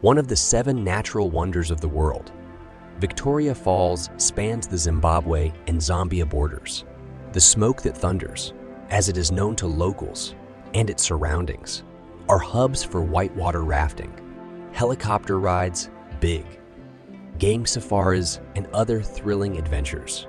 one of the seven natural wonders of the world. Victoria Falls spans the Zimbabwe and Zambia borders. The smoke that thunders, as it is known to locals and its surroundings, are hubs for whitewater rafting, helicopter rides, big, game safaris, and other thrilling adventures.